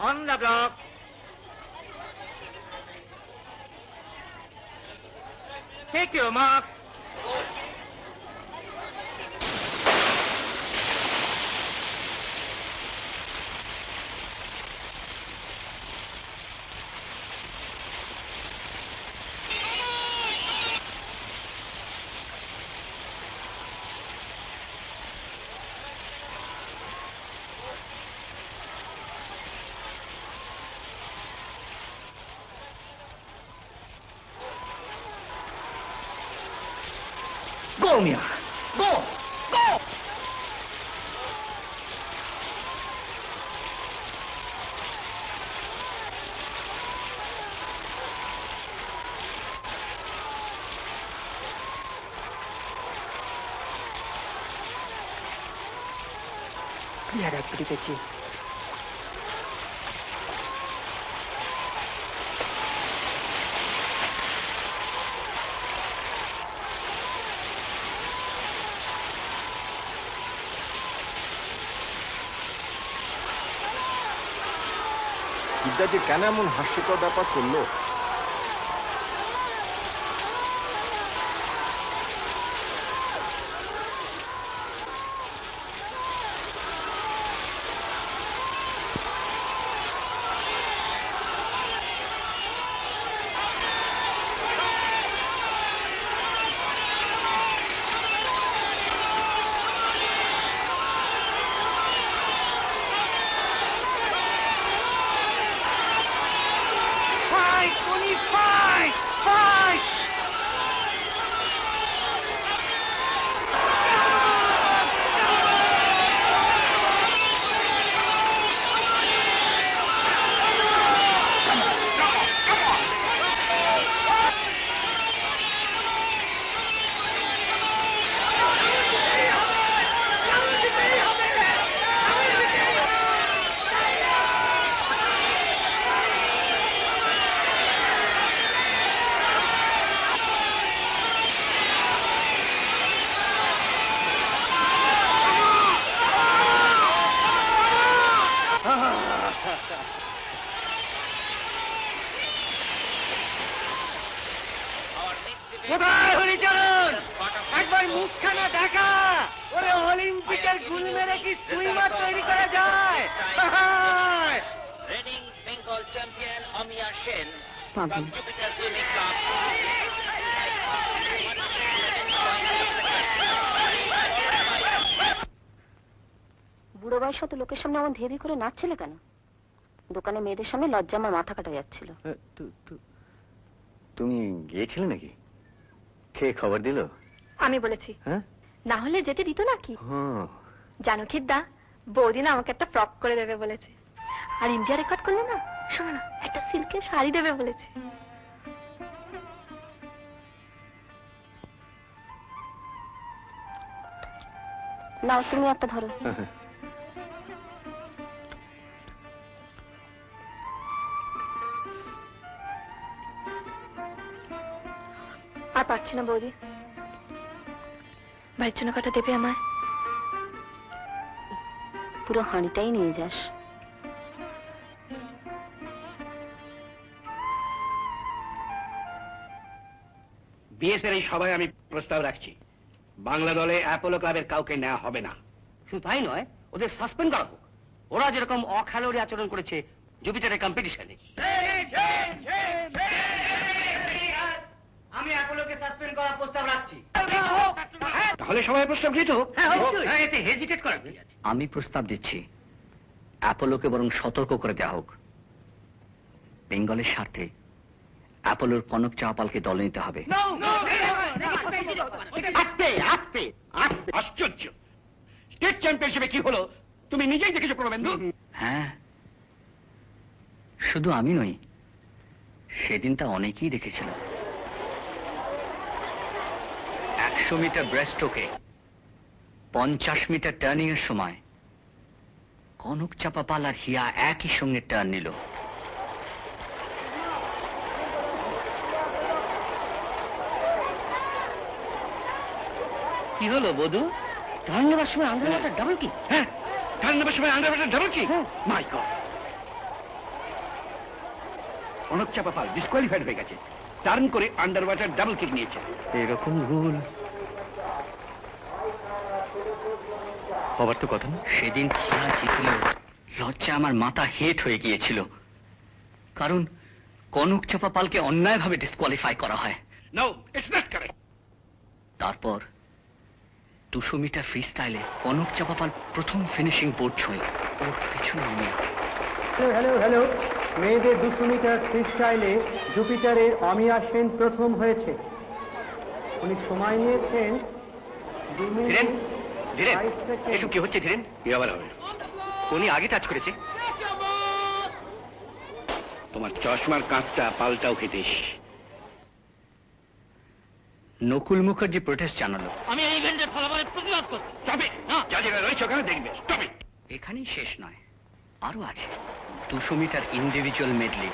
On the block. Take your mark. Gol, minha! Gol! Gol! Cleară, prieteni! বিদ্যা যে কেন এমন হাস্যকর ব্যাপার করল Fight, Tony, fight! Fight! কোথায় হরিচরণ একবার মুখখানা দেখা ওরে অলিম্পিকের গুল মেরে কি সুইমার তৈরি করা যায়? পাবেন from Jupiter Swimming Club. বুড়ো বয়স তো লোকের সামনে আমার ধেয়ে করে নাচছিলে কেন? দোকানে মেয়েদের সামনে লজ্জা আমার মাথা কাটা যাচ্ছিল। তুমি গিয়েছিলে নাকি? কে খবর দিল? আমি বলেছি। হ্যাঁ? না হলে যেতে দিত নাকি হ্যাঁ। জানো খিদ্দা, বৌদিন আমাকে একটা ফ্রক করে দেবে বলেছে। আর ইন্ডিয়া রেকর্ড করলে না, শোনো না, একটা সিল্কের শাড়ি দেবে বলেছে। নাও, তুমি একটা ধরো। আর পারছি না, বৌদি। বাড়ির জন্য কটা দেবে আমায়? পুরো হাঁড়িটাই নিয়ে যাস। বিএসের এই সভায় আমি প্রস্তাব রাখছি। বাংলা দলে অ্যাপোলো ক্লাবের কাউকে নেওয়া হবে না। শুধু তাই নয় ওদের সাসপেন্ড করা হোক। ওরা যেরকম অখেলোয়াড়ি আচরণ করেছে জুপিটারের কম্পিটিশনে আমি অ্যাপোলোকে সাসপেন্ড করার প্রস্তাব রাখছি। তাহলে সবাই প্রস্তাব গৃহীত হোক। হ্যাঁ, এতে হেজিটেট করার আমি প্রস্তাব দিচ্ছি অ্যাপোলোকে বরং সতর্ক করে দেওয়া হোক বেঙ্গলের স্বার্থে অ্যাপোলোর কনক চাওয়াপালকে দলে নিতে হবে আস্তে আস্তে আস্তে আশ্চর্য স্টেট চ্যাম্পিয়নশিপে কি হলো তুমি নিজেই দেখেছ প্রবেন্দু হ্যাঁ শুধু আমি নই সেদিন তা অনেকেই দেখেছিল একশো মিটার ব্রেস্ট্রোকে পঞ্চাশ মিটার টার্নিং এর সময় কনক চাপা পাল আর হিয়া একই সঙ্গে টার্ন নিল। কি হলো বধু? টার্ন নেবার সময় আন্ডারওয়াটার ডাবল কি হ্যাঁ টার্ন নেবার সময় আন্ডার ডাবল কি মাই গড কনক চাপা পাল ডিসকোয়ালিফাইড হয়ে গেছে। টার্ন করে আন্ডার ওয়াটার ডাবল কিক নিয়েছে। এরকম ভুল হবার তো কথা না? সেদিন খেলা জিতলেও লজ্জা আমার মাথা হেট হয়ে গিয়েছিল। কারণ কনক চাপা পালকে অন্যায়ভাবে ডিসকোয়ালিফাই করা হয়। নো ইটস নট কারেক্ট তারপর দুশো মিটার ফ্রি স্টাইলে কনক চাপা পাল প্রথম ফিনিশিং বোর্ড ছুঁই ওর পিছনে আমি হ্যালো হ্যালো মেয়েদের দুশো মিটার ফ্রি স্টাইলে জুপিটারের অমিয়া সেন প্রথম হয়েছে। উনি সময় নিয়েছেন। ধীরেন। এসব কি হচ্ছে ধীরেন? কি আবার হবে উনি আগে টাচ করেছে। তোমার চশমার কাঁচটা পাল্টাও খেতিস। নকুল মুখার্জি প্রোটেস্ট জানালো। আমি এই ইভেন্টের ফলাফলের প্রতিবাদ করছি। তবে যা জায়গায় রয়েছে ওখানে দেখবে। তবে এখানেই শেষ নয়। আরও আছে। দুশো মিটার ইন্ডিভিজুয়াল মেডলি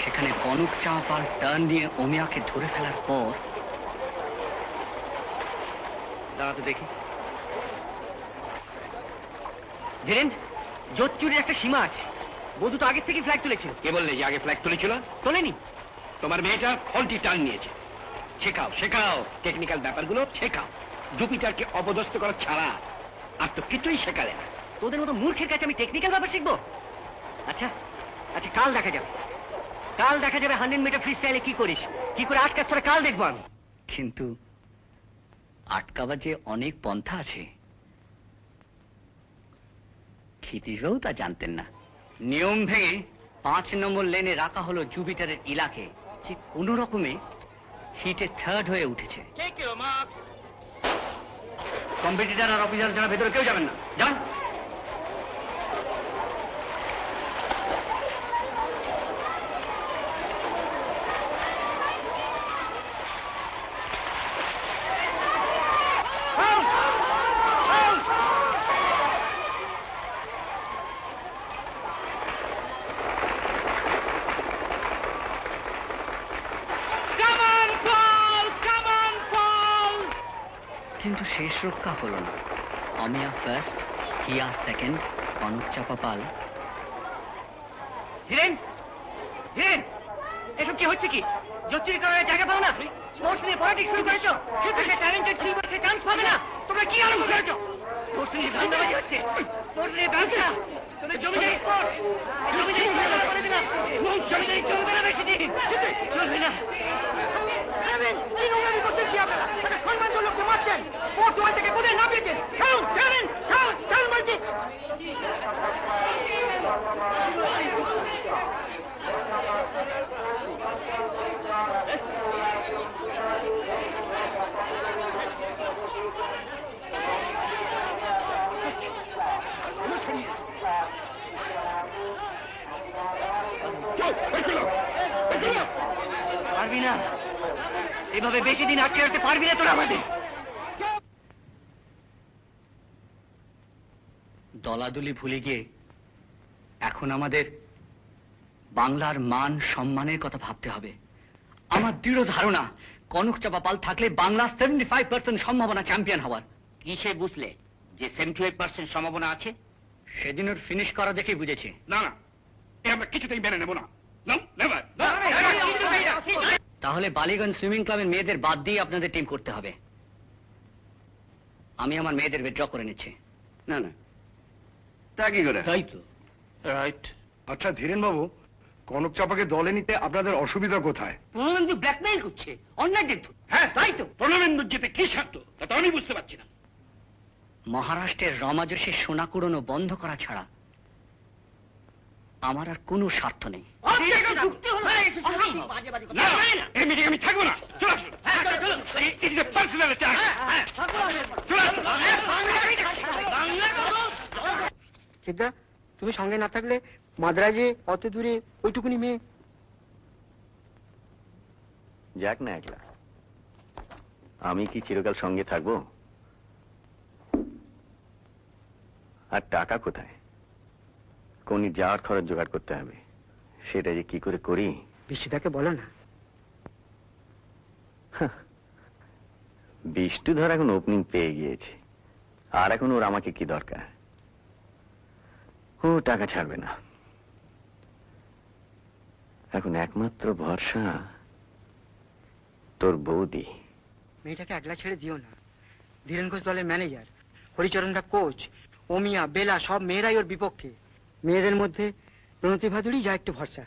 সেখানে কনক চাপাল টার্ন নিয়ে ওমিয়াকে ধরে ফেলার পর দাঁড়াতে দেখি। ধীরেন জোর চুরির একটা সীমা আছে। বধু তো আগের থেকে ফ্ল্যাগ তুলেছিল। কে বললে যে আগে ফ্ল্যাগ তুলেছিল? তোলেনি। তোমার মেয়েটা ফলটি টার্ন নিয়েছে। শেখাও শেখাও টেকনিক্যাল ব্যাপারগুলো শেখাও। জুপিটারকে অপদস্থ করা ছাড়া আর তো কিছুই শেখালে না। তোদের মতো মূর্খের কাছে আমি টেকনিক্যাল ব্যাপার শিখব? আচ্ছা আচ্ছা কাল দেখা যাবে। কাল দেখা যাবে হান্ড্রেড মিটার ফ্রি স্টাইলে কি করিস? কি করে আটকাস তোরা কাল দেখব আমি। কিন্তু আটকাবার যে অনেক পন্থা আছে ক্ষিতীশবাবু তা জানতেন না। নিয়ম ভেঙে পাঁচ নম্বর লেনে রাখা হলো জুপিটারের ইলাকে। যে কোনো রকমে হিটে থার্ড হয়ে উঠেছে। কম্পিটিটার আর অফিসার ছাড়া ভেতরে কেউ যাবেন না। যান। কিন্তু শেষ রক্ষা হলো না। Amiya first Hiya second Kanak Chapa Pal. এসব কি হচ্ছে কি? জ্যোতির কারণে জায়গা পাও না? স্পোর্টস নিয়ে পলিটিক্স শুরু করেছ? একটা ট্যালেন্টেড সুইপার সে চান্স পাবে না? তোমরা কি আরম্ভ করেছ? স্পোর্টস নিয়ে ধান্দাবাজি হচ্ছে? স্পোর্টস নিয়ে ব্যবসা? তোদের জমিদারি স্পোর্টস জমিদারি খেলা করে দিলাম। জমিদারি চলবে না বেশি দিন। চলবে না। পারবি না। এভাবে বেশি দিন আটকে রাখতে পারবি না আমাদের দলাদলি ভুলে গিয়ে এখন আমাদের বাংলার মান সম্মানের কথা ভাবতে হবে। আমার দৃঢ় ধারণা, কনক চাপা পাল থাকলে বাংলা সেভেন্টি ফাইভ পার্সেন্ট সম্ভাবনা চ্যাম্পিয়ন হওয়ার। কিসে বুঝলে যে সেভেন্টি ফাইভ পার্সেন্ট সম্ভাবনা আছে? সেদিন ওর ফিনিশ করা দেখে বুঝেছি। না না। এ আমরা কিছুতেই মেনে নেব না। তাহলে বালিগঞ্জ সুইমিং ক্লাবের মেয়েদের বাদ দিয়ে আপনাদের টিম করতে হবে। আমি আমার মেয়েদের উইথড্র করে নিচ্ছি। না না। তা কি করে? তাই তো। রাইট আচ্ছা ধীরেন বাবু কনক চাপাকে দলে নিতে আপনাদের অসুবিধা কোথায়? প্রণবেন্দু ব্ল্যাকমেইল করছে। অন্যায় হ্যাঁ তাই তো। প্রণবেন্দুর যেতে কি স্বার্থ? তা তো আমি বুঝতে পারছি না। মহারাষ্ট্রের রমাজসের সোনা কুড়োনো বন্ধ করা ছাড়া আমার আর কোনো স্বার্থ নেই। আমি থাকব না। তুমি সঙ্গে না থাকলে মাদ্রাজে অত দূরে ওইটুকুনি মেয়ে যাক না একলা। আমি কি চিরকাল সঙ্গে থাকব? আর টাকা কোথায়? কোন যাওয়ার খরচ জোগাড় করতে হবে। সেটা যে কি করে করি? বিশ্বদাকে বলো না। বিষ্টু ধর এখন ওপেনিং পেয়ে গিয়েছে। আর এখন ওর আমাকে কি দরকার? ও টাকা ছাড়বে না। এখন একমাত্র ভরসা তোর বৌদি। মেয়েটাকে একলা ছেড়ে দিও না। ধীরেন ঘোষ দলের ম্যানেজার হরিচরণদা কোচ অমিয়া বেলা সব মেয়েরাই ওর বিপক্ষে। মেয়েদের মধ্যে প্রণতি ভাদুরই যা একটু ভরসা।